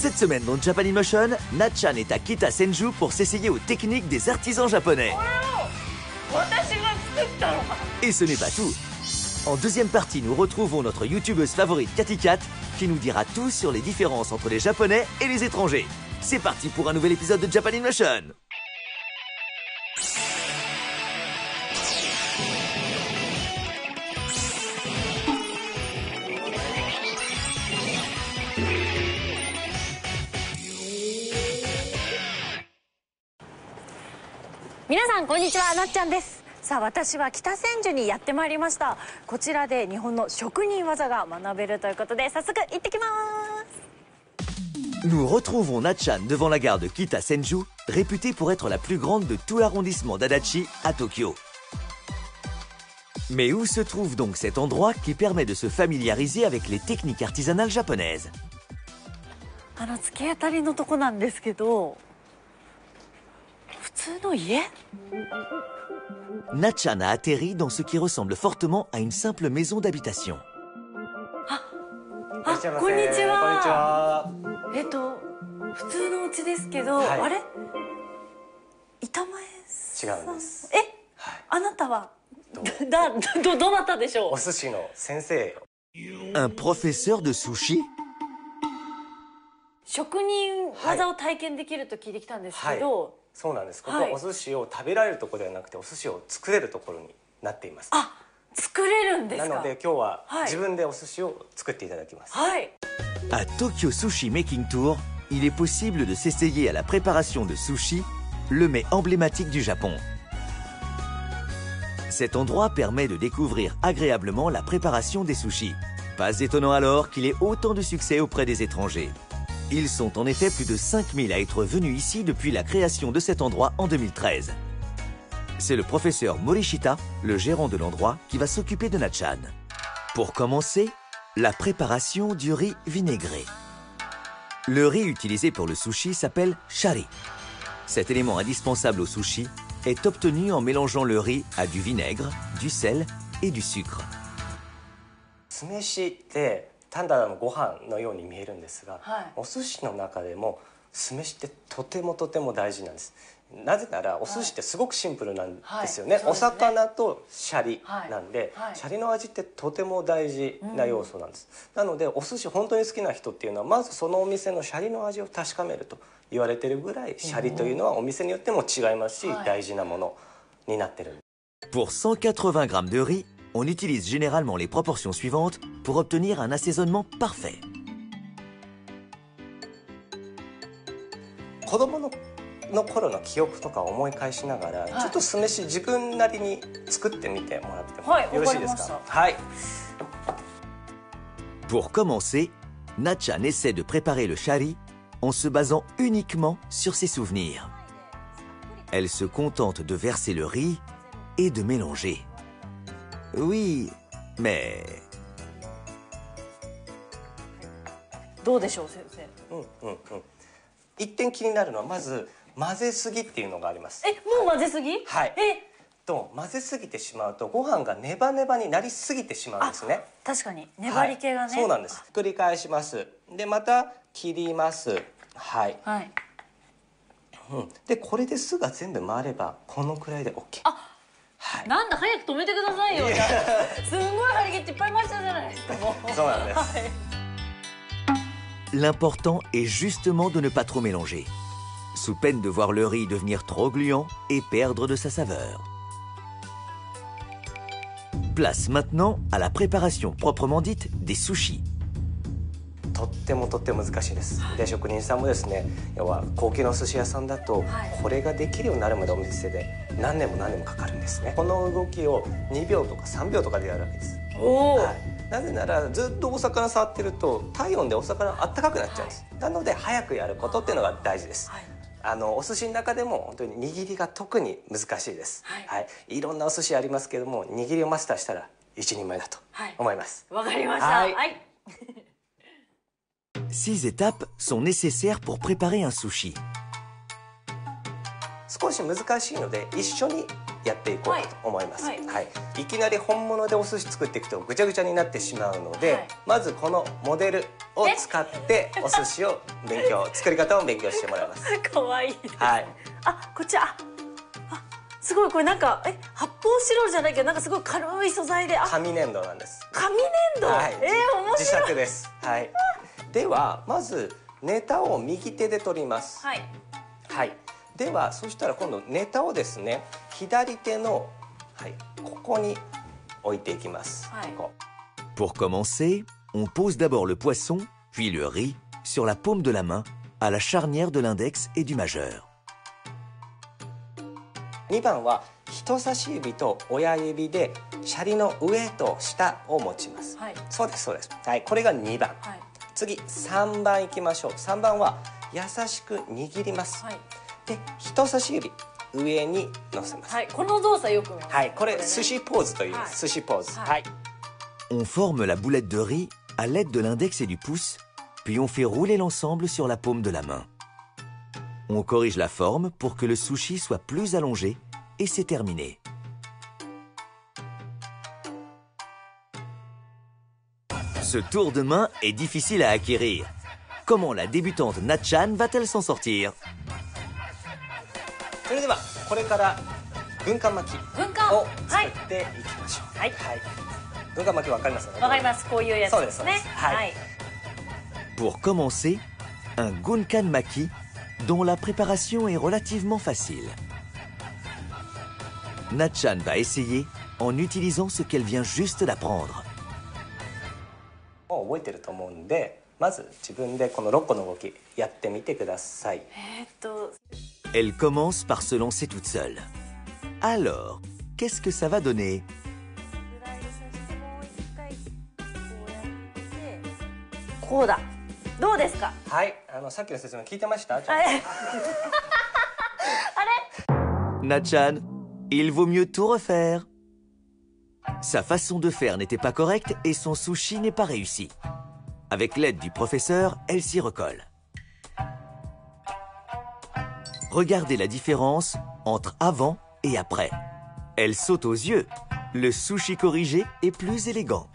Cette semaine dans Japanimotion, Natchan est à Kita Senju pour s'essayer aux techniques des artisans japonais. Et ce n'est pas tout. En deuxième partie, nous retrouvons notre youtubeuse favorite Cathy Cat qui nous dira tout sur les différences entre les japonais et les étrangers. C'est parti pour un nouvel épisode de Japanimotion. 皆さんこんにちはなっちゃんですさあ私は北千住にやってまいりましたこちらで日本の職人技が学べるということで早速行ってきます Nous retrouvons Natchan devant la gare de Kita Senju, réputée pour être la plus grande de tout l'arrondissement d'Adachi à Tokyo. Mais où se trouve donc cet endroit qui permet de se familiariser avec les techniques artisanales japonaises あの突き当たりのとこなんですけど Natchan a atterri dans ce qui ressemble fortement à une simple maison d'habitation. あこんにちこんにちはは。えっと普通のお家ですけど、はいあれ板前さん違うんですえはい。あなたはどうだどどなたでしょうお寿司の先生。Un professeur de sushi 職人技を体験できると聞いてきたんですけど、そうなんです。ここははいお寿司を食べられるところではなくて、お寿司を作れるところになっています。あ作れるんですかなので今日ははい自分でお寿司を作っていただきます。はい À Tokyo Sushi Making Tour, il est possible de s'essayer à la préparation de sushi, le mets emblématique du Japon. Cet endroit permet de découvrir agréablement la préparation des sushis. Pas étonnant alors qu'il ait autant de succès auprès des étrangers. Ils sont en effet plus de 5000 à être venus ici depuis la création de cet endroit en 2013. C'est le professeur Morishita, le gérant de l'endroit, qui va s'occuper de Natchan. Pour commencer, la préparation du riz vinaigré. Le riz utilisé pour le sushi s'appelle shari. Cet élément indispensable au sushi est obtenu en mélangeant le riz à du vinaigre, du sel et du sucre. ってただのご飯のように見えるんですが、はい。お寿司の中でも酢飯ってとてもとても大事なんです。なぜならお寿司ってすごくシンプルなんですよね,、おはい。そうですね。魚とシャリなんで、はい。はい。シャリの味ってとても大事な要素なんです、なのでお寿司本当に好きな人っていうのはまずそのお店のシャリの味を確かめると言われてるぐらいシャリというのはお店によっても違いますし、はい。大事なものになってる。Pour 180 g de riz, On utilise généralement les proportions suivantes pour obtenir un assaisonnement parfait. Pour commencer, Nachan essaie de préparer le shari en se basant uniquement sur ses souvenirs. Elle se contente de verser le riz et de mélanger. Oui, mais どうでしょう先生？うんうんうん。一点気になるのはまず混ぜすぎっていうのがあります。えもう混ぜすぎ？はい。え？と混ぜすぎてしまうとご飯がネバネバになりすぎてしまうんですね。確かに。粘り気がね、はい。そうなんです。繰り返します。でまた切ります。はい、はい。うん、でこれで酢が全部回ればこのくらいで OK あはい なんだ早く止めてくださいよじゃあすんごい張り切っていっぱいいましたじゃないですかもうそうなんですはい l'important est justement de ne pas trop mélanger, sous peine de voir le riz devenir trop gluant et perdre de sa saveur. Place maintenant à la préparation proprement dite des sushis. とってもとっても難しいです。で職人さんもですね要は高級なお寿司屋さんだとはい。これができるようになるまでお店で何年も何年もかかるんですね。この動きを2秒とか3秒とかでやるわけです。おお、はい、なぜならずっとお魚触ってると体温でお魚あったかくなっちゃうんです、なので早くやることっていうのが大事です、はい。あのお寿司の中でも本当に握りが特に難しいです。はい。い、ろんなお寿司ありますけども握りをマスターしたら一人前だとはい。思います、わかりました。はいはい、Six étapes sont nécessaires pour préparer un sushi. 少し難しいので一緒にやっていこうと思います、ははい。いい、きなり本物でお寿司作っていくとぐちゃぐちゃになってしまうので、はい。まずこのモデルを使って お寿司を勉強作り方を勉強してもらいます。かわい。いはい。あこっちああすごいこれなんかえ？発泡スチロールじゃないけどなんかすごい軽い素材で。あ。紙粘土なんです。紙粘土、はい。えー、面自白い。作です。はいではまずネタを右手で取ります。はい。はい。ではそしたら今度ネタをですね左手のはいここに置いていきます、はい。こ Pour commencer, on pose d'abord le poisson, puis le riz, sur la paume de la main, à la charnière de l'index et du majeur. う2番は人差し指と親指でシャリの上と下を持ちます、はい。そうですそうです。はい。これが2番。はい 次3番いきましょう3番は優しく握ります、はいで人差し指上に乗せますはいこの動作よく見ますはい、これね寿司ポーズと言います、はい寿司ポーズはいはい On forme la boulette de riz à l'aide de l'index et du pouce, puis on fait rouler l'ensemble sur la paume de la main. On corrige la forme pour que le sushi soit plus allongé et c'est terminé. Ce tour de main est difficile à acquérir. Comment la débutante Natchan va-t-elle s'en sortir pour commencer, un gunkan maki dont la préparation est relativement facile. Natchan va essayer en utilisant ce qu'elle vient juste d'apprendre. 覚えてると思うんでまず自分でこの6個の動きやってみてくださいえーっと Elle commence par se lancer toute seule. Alors, qu'est-ce que ça va donner スライドさせてもう一回こうやってこうだどうですかはいあのさっきの説明聞いてましたちゃんとあれあれ Natchan, il vaut mieux tout refaire. Sa façon de faire n'était pas correcte et son sushi n'est pas réussi. Avec l'aide du professeur, elle s'y recolle. Regardez la différence entre avant et après. Elle saute aux yeux. Le sushi corrigé est plus élégant.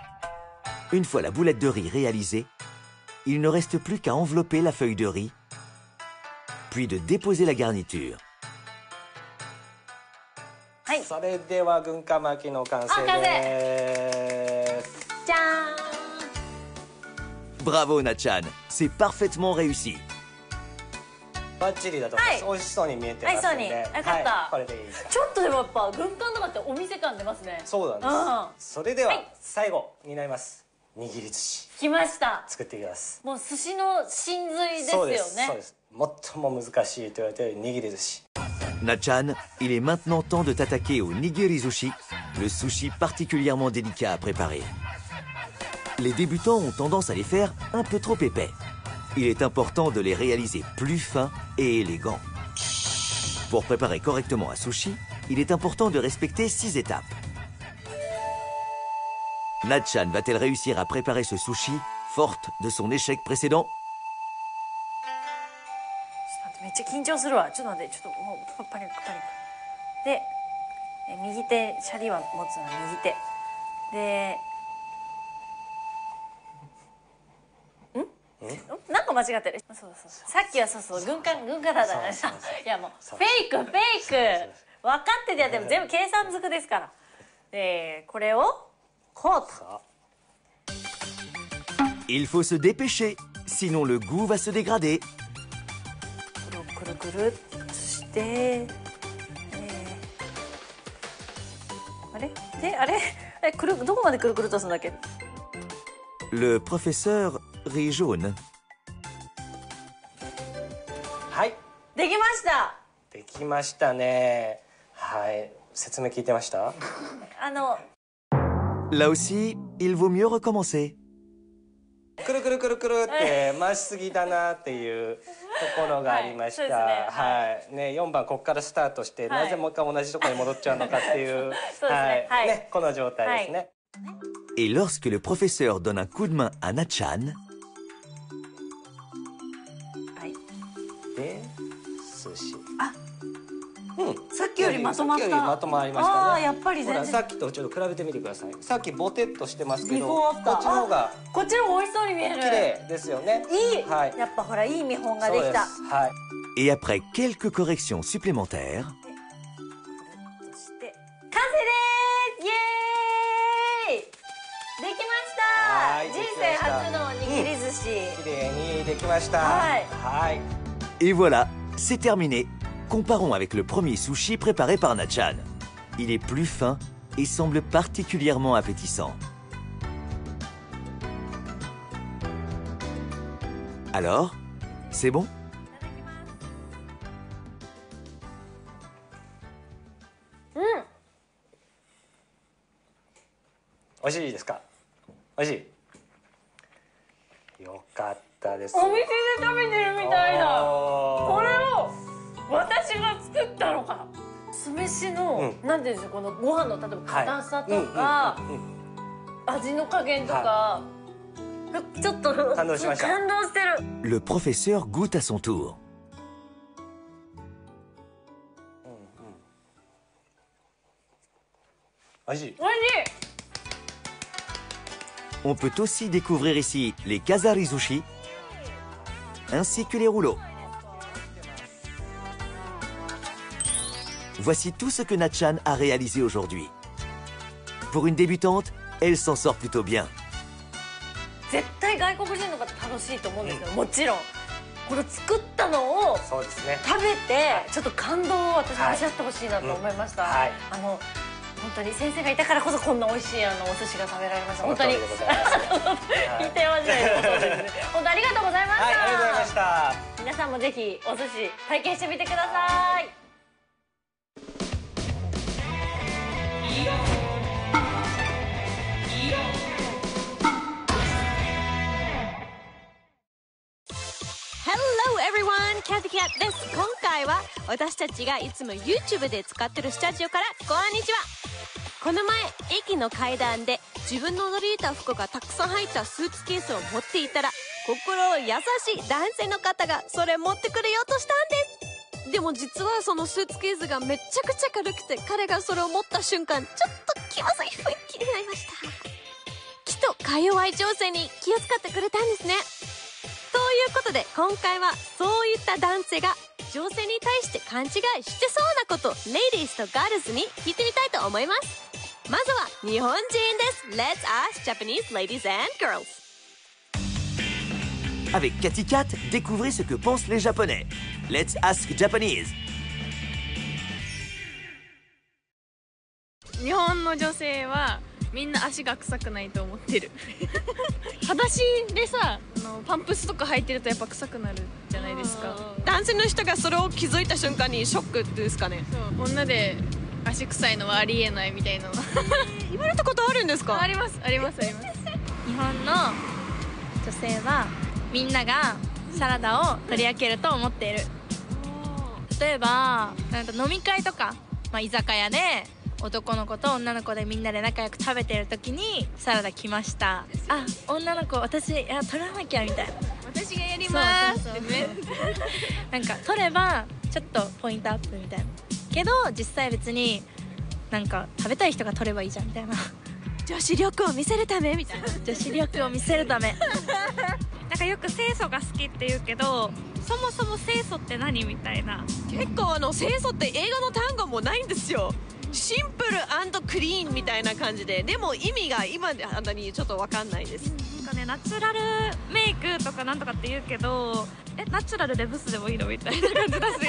Une fois la boulette de riz réalisée, il ne reste plus qu'à envelopper la feuille de riz, puis de déposer la garniture. はいそれでは軍艦巻きの完成です。じゃーん Bravo Natchan, c'est parfaitement réussi. バッチリだと思います、はい。美味しそうに見えてますので。美味しそうに。よかった。はい、これでいいちょっとでもやっぱ軍艦とかってお店感出ますね。そうなんです、うん。それでははい。最後になります。握り寿司。来ました。作っていきます。もう寿司の真髄ですよそうねですそうです。最も難しいと言われている握り寿司 Natchan, il est maintenant temps de t'attaquer au nigirizushi, le sushi particulièrement délicat à préparer. Les débutants ont tendance à les faire un peu trop épais. Il est important de les réaliser plus fins et élégants. Pour préparer correctement un sushi, il est important de respecter six étapes. Natchan va-t-elle réussir à préparer ce sushi, forte de son échec précédent? ちゃ緊張するわ。ちょっと待ってちょっともうパパニックパニックでえ右手シャリは持つのは右手。でん？なんか間違ってる。そうそうそう。さっきはそうそう軍艦軍艦だったね。そうそうそういやもうフェイクフェイク。分かっててやっても全部計算づくですから。でこれをこうと。Il faut se dépêcher, sinon le goût va se dégrader. くるくるくるっとして、えーあれ？であれ？え くるどこまでくるくるとするんだっけ？Le professeur rit jaune. はい。できました！できましたね。はい。説明聞いてました？あの Là aussi, il vaut mieux recommencer. くるくるくるくるって回しすぎだなっていうところがありました。はいねはい、ね、四番ここからスタートして、はいなぜもう一回同じところに戻っちゃうのかっていう。ねはいね、この状態ですね。Et lorsque le professeur donne un coup de main à Natchan, っきよりまとまった。さっきよりまとまりましたね。ああやっぱり全然。ほらさっきとちょっと比べてみてください。さっきボテっとしてますけビどこっちの方がこっちの方が美味しそうに見える。綺麗ですよね。いい、はい。やっぱほらいい見本ができた。はい。Et après quelques corrections supplémentaires, そして完成です。イエーイ。できまはいした。人生初の握り寿司、綺麗にできました。はい。はい。Et voilà, c'est terminé. Comparons avec le premier sushi préparé par Nachan. Il est plus fin et semble particulièrement appétissant. Alors, c'est bon 美味しいですか美味しいよかったですお店で食べてるみたいだおーこれを 私が作ったのか酢飯の、なんていうんですかこのご飯の例えば硬さとか、うんうんうんうん味の加減とか、ちょっと感動しました感動してる Le professeur goûte à son tour. 美味しい美味しい On peut aussi découvrir ici les kazari sushi ainsi que les rouleaux. Voici tout ce que Nachan a réalisé aujourd'hui. Pour une débutante, elle s'en sort plutôt bien. 絶対外国人の方楽しいと思うんですけど、もちろん。この作ったのをそうですね。食べてちょっと感動を私はい味わってほしいなと思いました、うん。はい。あの本当に先生がいたからこそこんな美味しいあのお寿司が食べられました。本当に。言ってま本当に本当ありがとうございました、はいありがとうございました。皆さんもぜひお寿司体験してみてくださいキャティキャッです今回は私たちがいつも YouTube で使ってるスタジオからこんにちはこの前駅の階段で自分の乗り入れた服がたくさん入ったスーツケースを持っていたら心優しい男性の方がそれ持ってくれようとしたんですでも実はそのスーツケースがめちゃくちゃ軽くて彼がそれを持った瞬間ちょっと気まずい雰囲気になりましたきっとか弱い女性に気を使ってくれたんですねいうことで今回はそういった男性が女性に対して勘違いしてそうなことレディースとガールズに聞いてみたいと思いますまずは日本人です Let's ask Japanese ladies and girls Avec Cathy Cat, découvrez ce que pensent les Japonais. Let's ask Japanese. 日本の女性はみんな足が臭くないと思ってる。裸足でさあのパンプスとか履いてるとやっぱ臭くなるじゃないですか。男性の人がそれを気づいた瞬間にショックですかね？そう女で足臭いのはありえないみたいなの。言われたことあるんですか？ありますありますあります。日本の女性はみんながサラダを取り分けると思っている。例えばなんか飲み会とか、まあ、居酒屋で男の子と女の子でみんなで仲良く食べてる時にサラダ来ました。あ女の子私いや取らなきゃみたいな。私がやります。ってねなんか取ればちょっとポイントアップみたいな。けど実際別になんか食べたい人が取ればいいじゃんみたいな。女子力を見せるためみたいな。女子力を見せるため。なんかよく清楚が好きって言うけどそもそも清楚って何？みたいな。結構あの清楚って映画の単語もないんですよシンプルクリーンみたいな感じで。でも意味が今あんたにちょっと分かんないです。なんかねナチュラルメイクとかなんとかって言うけどえナチュラルでブスでもいいのみたいな感じだし。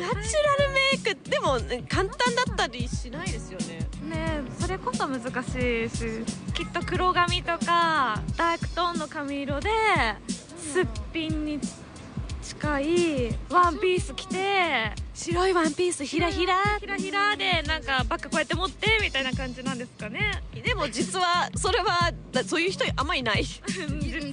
ナチュラルメイクでもね簡単だったりしないですよね。ねそれこそ難しいしきっと黒髪とかダークトーンの髪色ですっぴんに近いワンピース着て白いワンピースひらひら。ひらひらでなんかバッグこうやって持ってみたいな感じなんですかね。でも実はそれはだそういう人あんまりいない。実実際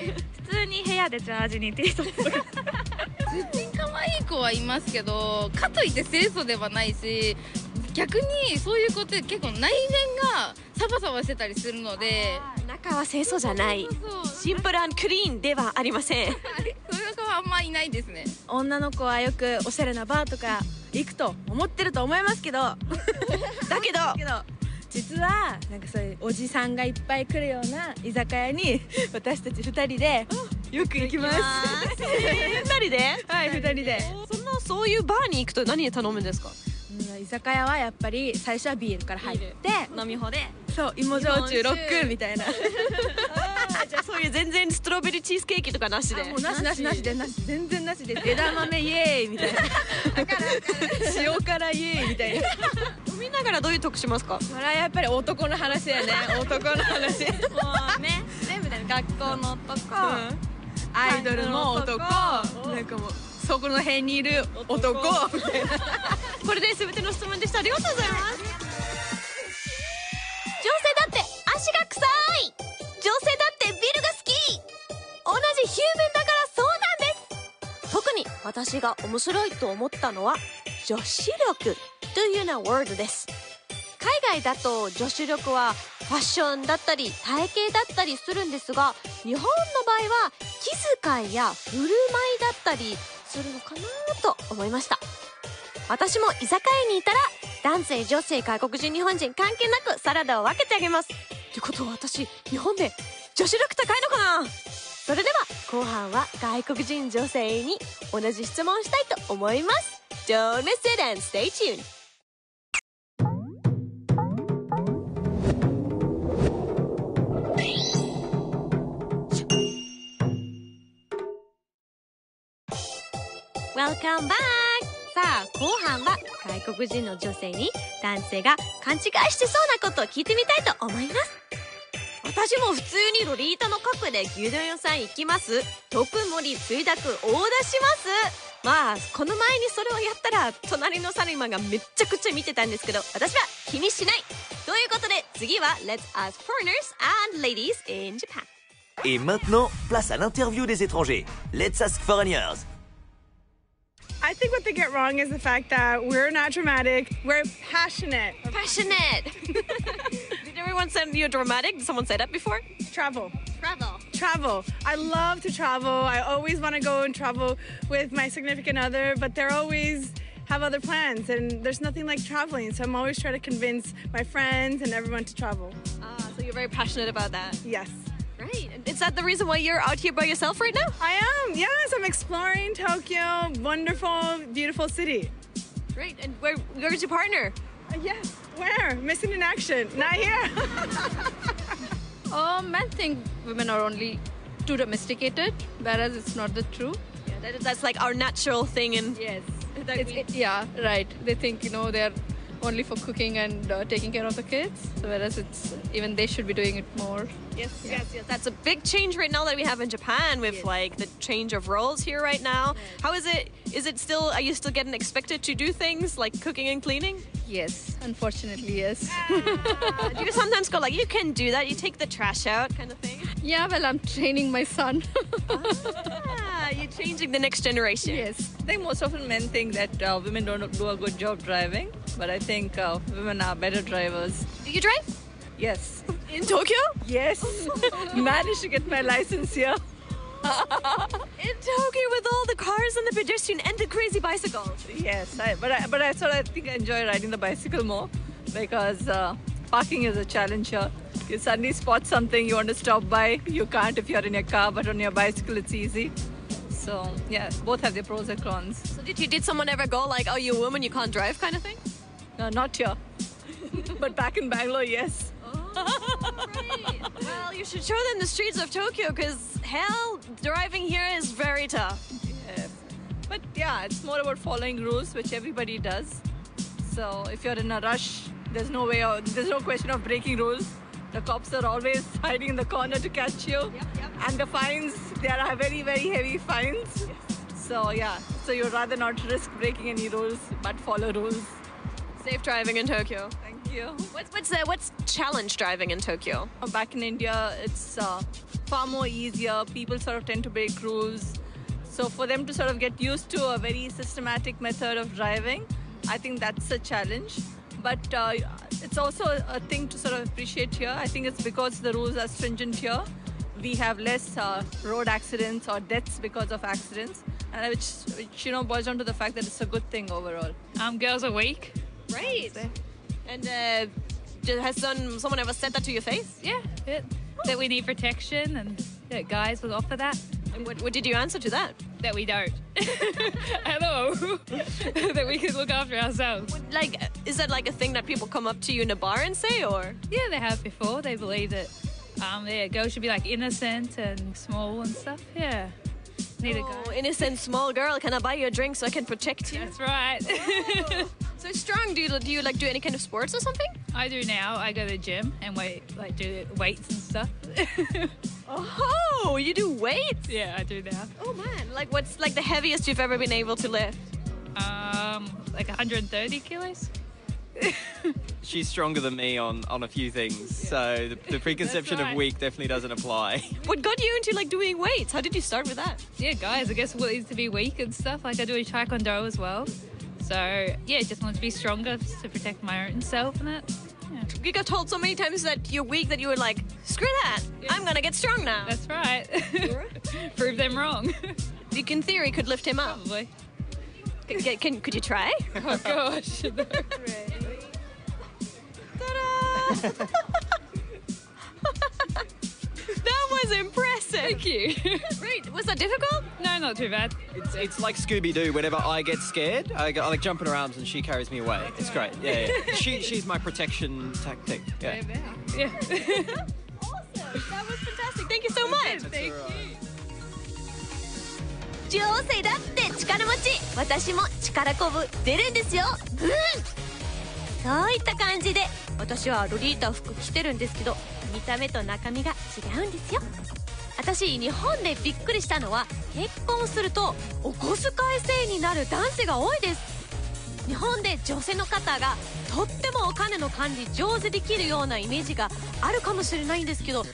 ね普通に部屋でジャージに T シャツとか 可愛い子はいますけどかといって清楚ではないし逆にそういう子って結構内面がサバサバしてたりするので。中は清楚じゃない。シンプルクリーンではありません あんまはいないですね。女の子はよくおしゃれなバーとか行くと思ってると思いますけど。だけど。けど。実はなんかそういうおじさんがいっぱい来るような居酒屋に 私たち2人でよく行きます。二人で？はい2人で、そんなそういうバーに行くと何で頼むんですか？うん居酒屋はやっぱり最初はビールから入って飲み放題。そう芋焼酎ロックみたいな じゃあそういう全然ストロベリーチーズケーキとかなしで。もうなしなしなしでなし全然なしで。枝豆イエーイみたいな。塩辛イエーイみたいな。飲みながらどういう得しますか？それはやっぱり男の話やね。男の話。もうね全部だよ。学校の男、アイドルの男。男なんかもうそこの辺にいる男。みたいなこれで全ての質問でした。ありがとうございます同じヒューマンだからそうなんです。特に私が面白いと思ったのは女子力というようなワードです。海外だと女子力はファッションだったり体型だったりするんですが日本の場合は気遣いや振る舞いだったりするのかなと思いました。私も居酒屋にいたら男性女性外国人日本人関係なくサラダを分けてあげます。ってことは私日本で女子力高いのかな？それでは後半は外国人女性に同じ質問したいと思います Don't miss it and stay tuned Welcome back! さあ、後半は外国人の女性に男性が勘違いしてそうなことを聞いてみたいと思います。私も普通にロリータの格で牛丼屋さん行きます。特盛りついだくオーダーします。まあ、この前にそれをやったら、隣のサラリーマンがめっちゃくちゃ見てたんですけど、私は気にしない。ということで、次は Let's ask foreigners and ladies in Japan. Et maintenant, place à l'interview des étrangers. Let's ask foreigners. I think what they get wrong is the fact that we're not dramatic, we're passionate. Passionate! Everyone send you are dramatic? Did someone say that before? Travel. Travel. Travel. I love to travel. I always want to go and travel with my significant other, but they're always have other plans and there's nothing like traveling. So I'm always trying to convince my friends and everyone to travel. Ah, so you're very passionate about that. Yes. Right. Is that the reason why you're out here by yourself right now? I am. Yes, I'm exploring Tokyo. Wonderful, beautiful city. Great. And where where's your partner? Uh, yes. Where? Missing in action. Not here. um i think women are only too domesticated whereas it's not the true Yeah, that is, that's like our natural thing and yes that it's, we- it- yeah right they think you know they're only for cooking and uh, taking care of the kids whereas it's even they should be doing it more Yes, yes, yes. That's a big change right now that we have in Japan with like the change of roles here right now. How is it? Is it still? Are you still getting expected to do things like cooking and cleaning? yes unfortunately yes Uh, do you sometimes go like, you can do that? You take the trash out, kind of thing. yeah well i'm training my son ah, you're changing the next generation. yes I think most often men think that uh, women don't do a good job driving, but I think uh, women are better drivers. Do you drive Yes. in Tokyo? Yes. Managed to get my license here. In Tokyo with all the cars and the pedestrian and the crazy bicycles. Yes, I, but I, but I sort of think I enjoy riding the bicycle more because uh, parking is a challenge here. You suddenly spot something you want to stop by, you can't if you're in your car, but on your bicycle it's easy. So yeah, both have their pros and cons. So did you did someone ever go like, oh, you're a woman, you can't drive, kind of thing? Uh, not here, but back in Bangalore, yes. Right. Well, you should show them the streets of Tokyo because hell, driving here is very tough. Yes. But yeah, it's more about following rules, which everybody does. So if you're in a rush, there's no way, or there's no question of breaking rules. The cops are always hiding in the corner to catch you. And the fines, there are very, very heavy fines. So yeah, so you'd rather not risk breaking any rules, but follow rules. Safe driving in Tokyo. Thank you. What's what's uh, what's challenge driving in Tokyo? Back in India, it's uh, far more easier. People sort of tend to break rules. So for them to sort of get used to a very systematic method of driving, I think that's a challenge. But uh, it's also a thing to sort of appreciate here. I think it's because the rules are stringent here. We have less uh, road accidents or deaths because of accidents. and which, which you know boils down to the fact that it's a good thing overall. Um, girls are Right. And uh, has some, someone ever said that to your face? Yeah, yeah. That we need protection and that guys will offer that. And what, what did you answer to that? That we don't. At all. that we can look after ourselves. Like, is that like a thing that people come up to you in a bar and say, or? Yeah, they have before. They believe that um, yeah, girls should be like innocent and small and stuff. Yeah. Need a Oh, guy. innocent small girl, can I buy you a drink so I can protect you? That's right. So strong. Do you do you like do any kind of sports or something? I do now. I go to the gym and wait, like do weights and stuff. Oh, you do weights? yeah, I do now. Oh man, like what's like the heaviest you've ever been able to lift? Um, like 130 kilos. She's stronger than me on, on a few things, so the, the preconception right. of weak definitely doesn't apply. What got you into like doing weights? How did you start with that? Yeah, guys, I guess what needs to be weak and stuff. Like I do a taekwondo as well. So yeah, just wanted to be stronger to protect my own self and that. Yeah. You got told so many times that you're weak that you were like, screw that, I'm gonna get strong now. That's right. Prove them wrong. You in theory could lift him up. Probably. Can, can, can- could you try? Oh gosh. that was impressive. Thank you. Great. Was that difficult? no, not too bad. It's, it's like Scooby Doo. Whenever I get scared, I, go, I like jump in her arms and she carries me away. It's great. Yeah, yeah. she, she's my protection tactic. Yeah. Yeah. That was fantastic. Thank you so much. Thank you. 女性だって力持ち私も力こぶ出るんですよブーンそういった感じで私はロリータ服着てるんですけど見た目と中身が違うんですよ。私日本でびっくりしたのは結婚するとお小遣い制になる男性が多いです。日本で女性の方がとってもお金の管理上手できるようなイメージがあるかもしれないんですけど海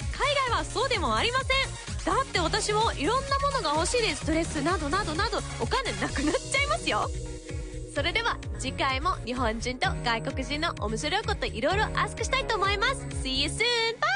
外はそうでもありません。だって私もいろんなものが欲しいです。ストレスなどなどなどお金なくなっちゃいますよ。それでは次回も日本人と外国人の面白いこといろいろアスクしたいと思います See you soon! Bye!